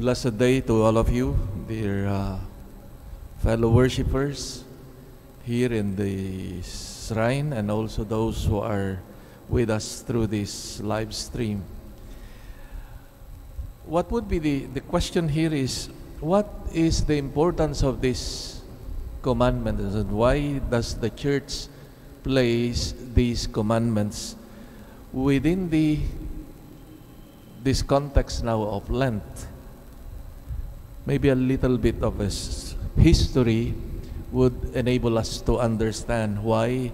Blessed day to all of you, dear uh, fellow worshippers here in the shrine, and also those who are with us through this live stream. What would be the, the question here is what is the importance of this commandment and why does the church place these commandments within the this context now of Lent? Maybe a little bit of a history would enable us to understand why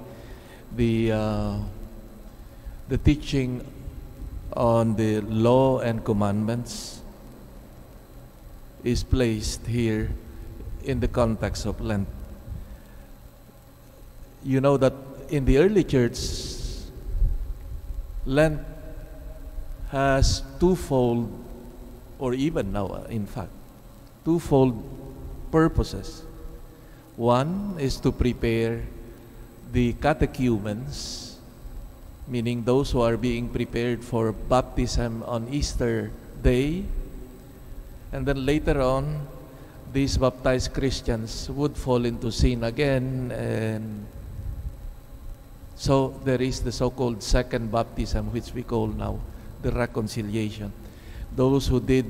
the uh, the teaching on the law and commandments is placed here in the context of Lent. You know that in the early church, Lent has twofold, or even now, uh, in fact, twofold purposes. One is to prepare the catechumens, meaning those who are being prepared for baptism on Easter Day. And then later on, these baptized Christians would fall into sin again. And so there is the so called second baptism, which we call now the reconciliation. Those who did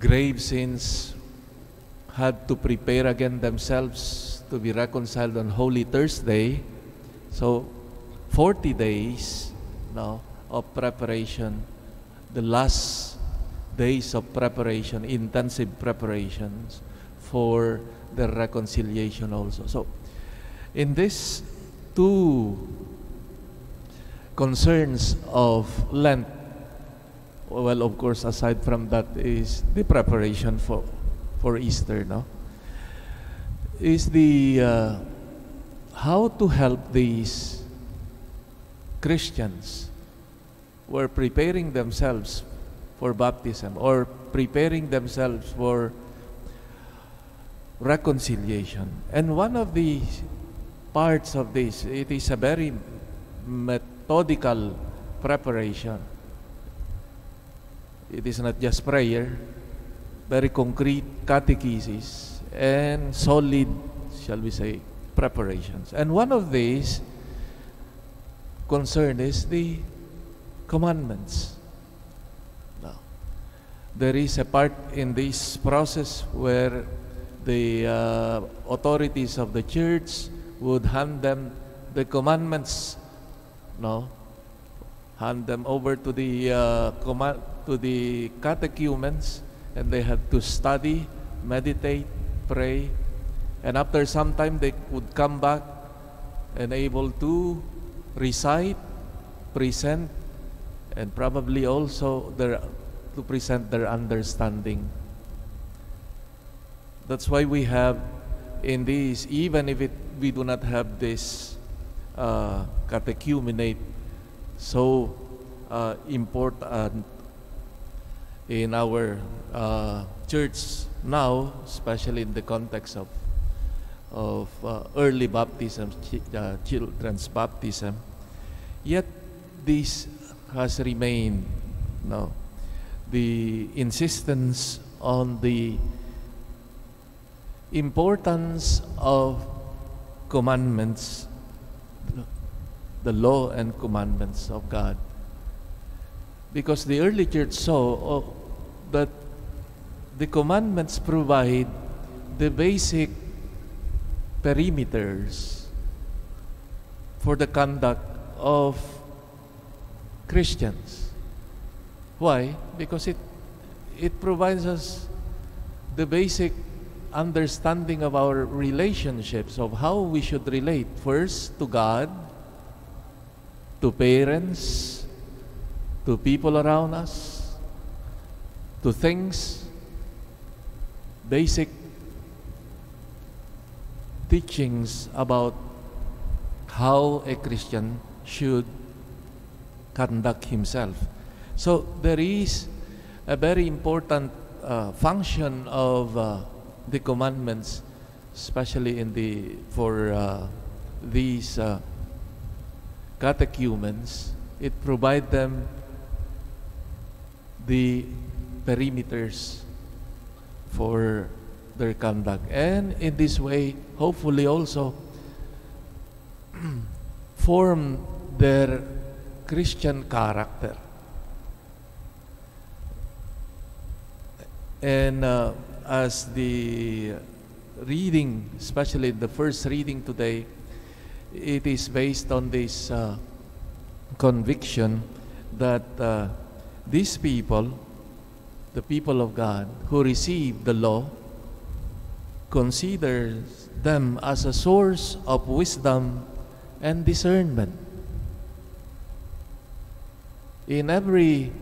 grave sins had to prepare again themselves to be reconciled on Holy Thursday. So, 40 days now of preparation, the last days of preparation, intensive preparations for the reconciliation also. So, in these two concerns of Lent, well, of course, aside from that is the preparation for for Easter, no? Is the uh, how to help these Christians who are preparing themselves for baptism or preparing themselves for reconciliation. And one of the parts of this, it is a very methodical preparation. It is not just prayer, very concrete catechesis and solid, shall we say, preparations. And one of these concern is the commandments. Now, there is a part in this process where the uh, authorities of the church would hand them the commandments, no, hand them over to the uh, command to the catechumens, and they had to study, meditate, pray, and after some time they would come back and able to recite, present, and probably also their to present their understanding. That's why we have in these, even if it, we do not have this uh, catechumenate so uh, important in our uh, church now, especially in the context of of uh, early baptism, uh, children's baptism. Yet this has remained, no, the insistence on the importance of commandments, the law and commandments of God. Because the early church saw oh, that the commandments provide the basic perimeters for the conduct of Christians. Why? Because it it provides us the basic understanding of our relationships of how we should relate first to God, to parents, to people around us, to things, basic teachings about how a Christian should conduct himself. So there is a very important uh, function of uh, the commandments, especially in the for uh, these uh, catechumens. It provide them the perimeters for their conduct. And in this way, hopefully also form their Christian character. And uh, as the reading, especially the first reading today, it is based on this uh, conviction that uh, these people, the people of God who receive the law, considers them as a source of wisdom and discernment. In every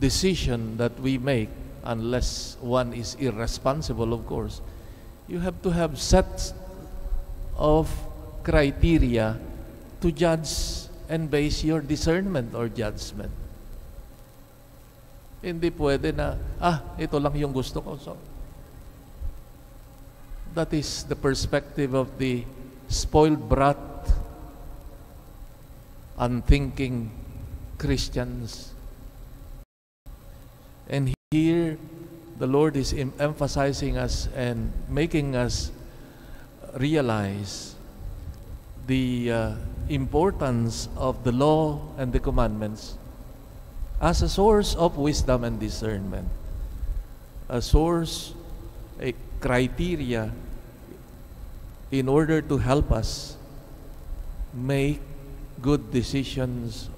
decision that we make, unless one is irresponsible, of course, you have to have sets of criteria to judge and base your discernment or judgment. Hindi pwede na, ah, ito lang yung gusto ko. So, that is the perspective of the spoiled brat, unthinking Christians. And here, the Lord is em- emphasizing us and making us realize the uh, importance of the law and the commandments as a source of wisdom and discernment, a source, a criteria in order to help us make good decisions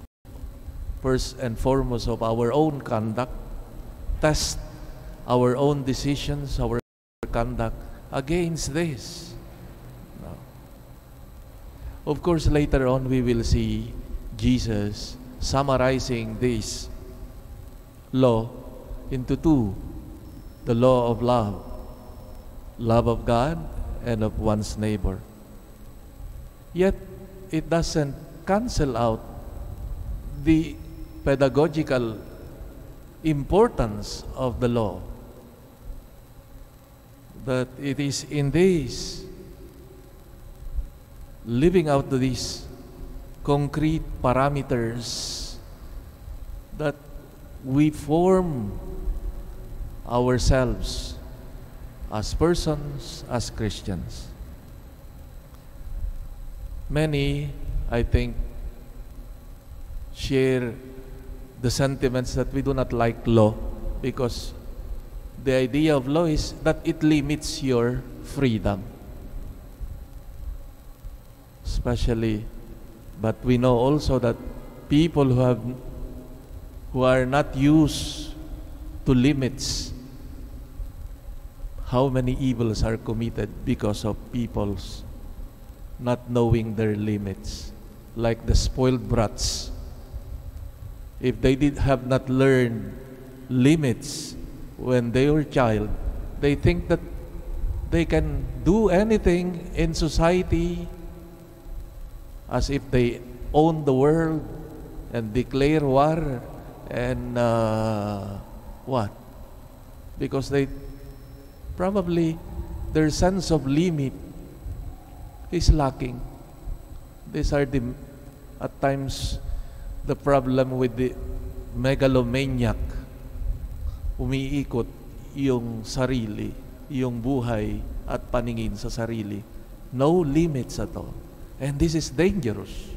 first and foremost of our own conduct, test our own decisions, our conduct against this. No. Of course, later on we will see Jesus summarizing this law into two the law of love, love of God and of one's neighbor. Yet, it doesn't cancel out the pedagogical importance of the law. That it is in this living out these concrete parameters that we form ourselves as persons, as Christians. Many, I think, share the sentiments that we do not like law because the idea of law is that it limits your freedom. Especially, but we know also that people who have who are not used to limits how many evils are committed because of people's not knowing their limits like the spoiled brats. If they did have not learned limits when they were child they think that they can do anything in society as if they own the world and declare war and uh, what because they probably their sense of limit is lacking. These are the, at times, the problem with the megalomaniac. Umiikot yung sarili, yung buhay at paningin sa sarili. No limits at all. And this is dangerous.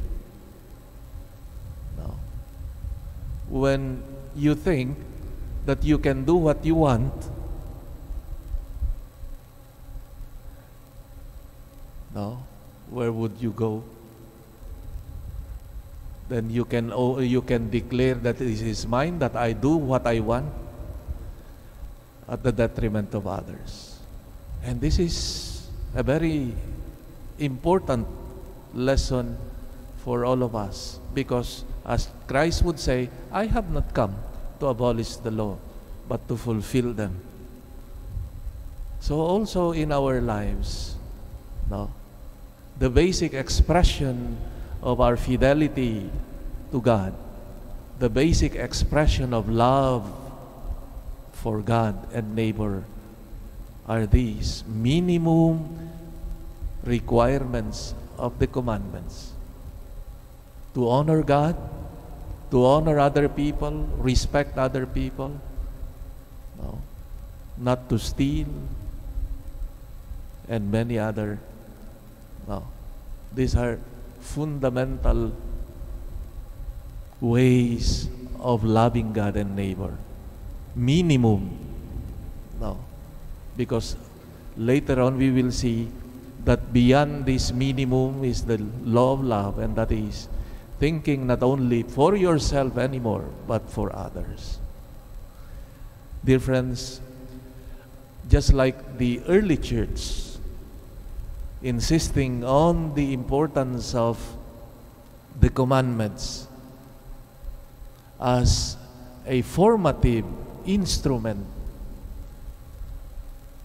When you think that you can do what you want, no, where would you go? Then you can you can declare that this is mine, that I do what I want at the detriment of others. And this is a very important lesson for all of us because as Christ would say, I have not come to abolish the law, but to fulfill them. So also in our lives, no, the basic expression of our fidelity to God, the basic expression of love for God and neighbor are these minimum requirements of the commandments to honor God, to honor other people, respect other people, no, not to steal, and many other. No, these are fundamental ways of loving God and neighbor. Minimum. No. Because later on we will see that beyond this minimum is the law of love, and that is thinking not only for yourself anymore, but for others. Dear friends, just like the early church, insisting on the importance of the commandments as a formative instrument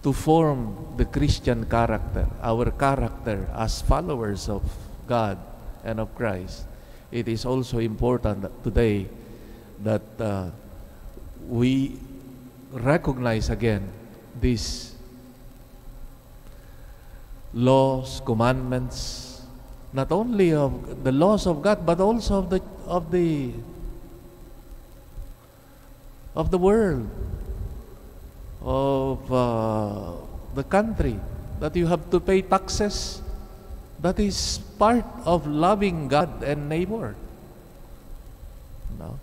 to form the Christian character, our character as followers of God and of Christ. It is also important today that uh, we recognize again these laws, commandments, not only of the laws of God, but also of the of the of the world, of uh, the country, that you have to pay taxes. That is part of loving God and neighbor. No?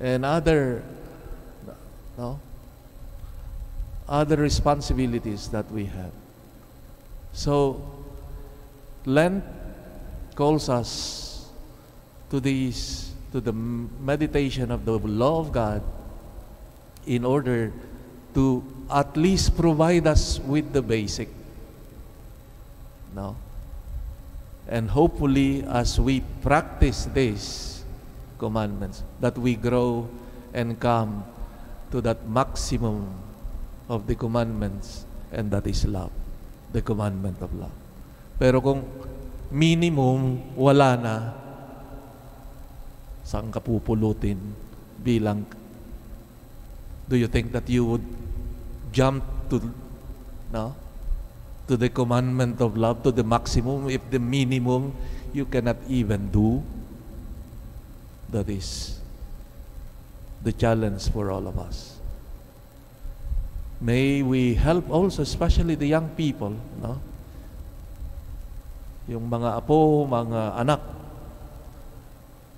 And other, no? Other responsibilities that we have. So, Lent calls us to these, to the meditation of the law of God in order to at least provide us with the basic. No? And hopefully, as we practice these commandments, that we grow and come to that maximum of the commandments, and that is love, the commandment of love. Pero kung minimum, wala na, saan ka pupulutin bilang do you think that you would jump to no to the commandment of love to the maximum if the minimum you cannot even do that is the challenge for all of us. May we help also especially the young people no? Yung mga apo mga anak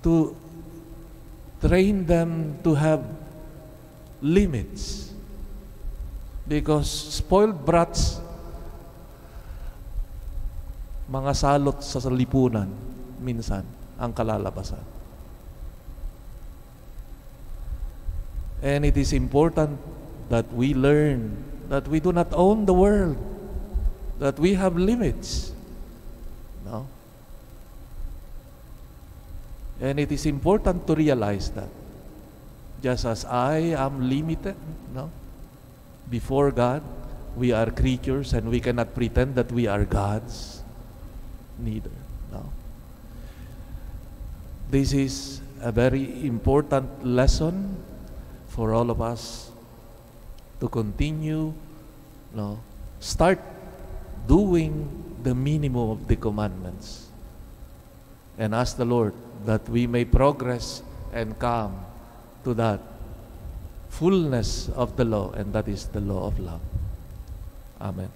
to train them to have limits. Because spoiled brats mga salot sa lipunan minsan ang kalalabasan. And it is important that we learn that we do not own the world, that we have limits. No? And it is important to realize that. Just as I am limited, no? Before God, we are creatures and we cannot pretend that we are gods. Neither. No. This is a very important lesson for all of us to continue, no, start doing the minimum of the commandments and ask the Lord that we may progress and come to that fullness of the law, and that is the law of love. Amen.